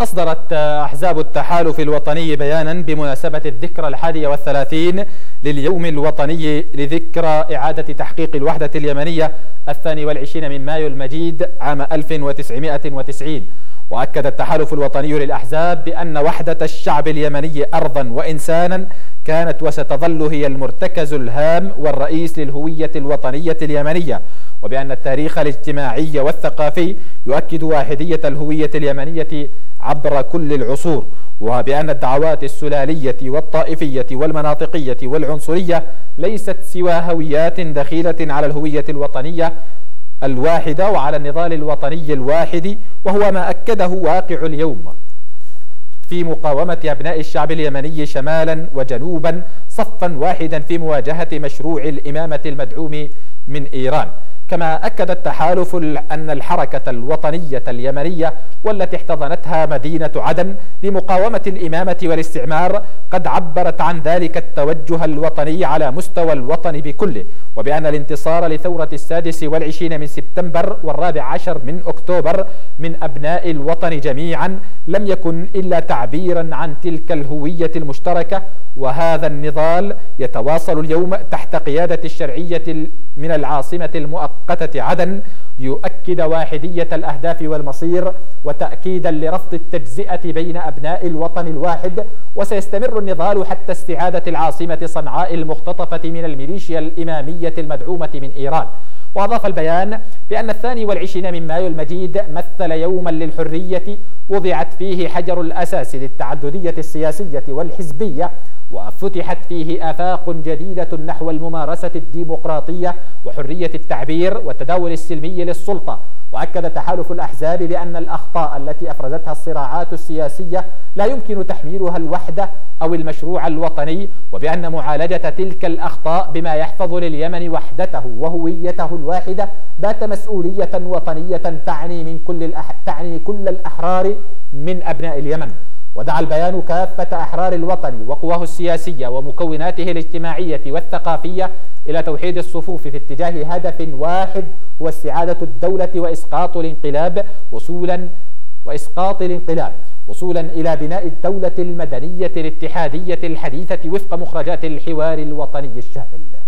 أصدرت أحزاب التحالف الوطني بيانا بمناسبة الذكرى الحادية والثلاثين لليوم الوطني لذكرى إعادة تحقيق الوحدة اليمنية الثاني والعشرين من مايو المجيد عام 1990 وأكد التحالف الوطني للأحزاب بأن وحدة الشعب اليمني أرضا وإنسانا كانت وستظل هي المرتكز الهام والرئيس للهوية الوطنية اليمنية. وبأن التاريخ الاجتماعي والثقافي يؤكد واحدية الهوية اليمنية عبر كل العصور وبأن الدعوات السلالية والطائفية والمناطقية والعنصرية ليست سوى هويات دخيلة على الهوية الوطنية الواحدة وعلى النضال الوطني الواحد وهو ما أكده واقع اليوم. في مقاومة أبناء الشعب اليمني شمالا وجنوبا صفا واحدا في مواجهة مشروع الإمامة المدعوم من إيران. كما أكد التحالف أن الحركة الوطنية اليمنية والتي احتضنتها مدينة عدن لمقاومة الإمامة والاستعمار قد عبرت عن ذلك التوجه الوطني على مستوى الوطن بكله وبأن الانتصار لثورة السادس والعشرين من سبتمبر والرابع عشر من أكتوبر من أبناء الوطن جميعا لم يكن إلا تعبيرا عن تلك الهوية المشتركة وهذا النضال يتواصل اليوم تحت قيادة الشرعية من العاصمة المؤقتة عدن ليؤكد واحدية الأهداف والمصير وتأكيدا لرفض التجزئة بين أبناء الوطن الواحد وسيستمر النضال حتى استعادة العاصمة صنعاء المختطفة من الميليشيا الإمامية المدعومة من إيران. وأضاف البيان بأن الثاني والعشرين من مايو المجيد مثل يوما للحرية وضعت فيه حجر الأساس للتعددية السياسية والحزبية وفتحت فيه آفاق جديدة نحو الممارسة الديمقراطية وحرية التعبير والتداول السلمي للسلطة وأكد تحالف الأحزاب بأن الأخطاء التي أفرزتها الصراعات السياسية لا يمكن تحميلها الوحدة أو المشروع الوطني وبأن معالجة تلك الأخطاء بما يحفظ لليمن وحدته وهويته الواحدة ذات مسؤولية وطنية تعني من كل الأح... تعني كل الأحرار من أبناء اليمن. ودعا البيان كافة أحرار الوطن وقواه السياسية ومكوناته الاجتماعية والثقافية إلى توحيد الصفوف في اتجاه هدف واحد هو استعادة الدولة وإسقاط الانقلاب وصولا وإسقاط الانقلاب وصولا إلى بناء الدولة المدنية الاتحادية الحديثة وفق مخرجات الحوار الوطني الشامل.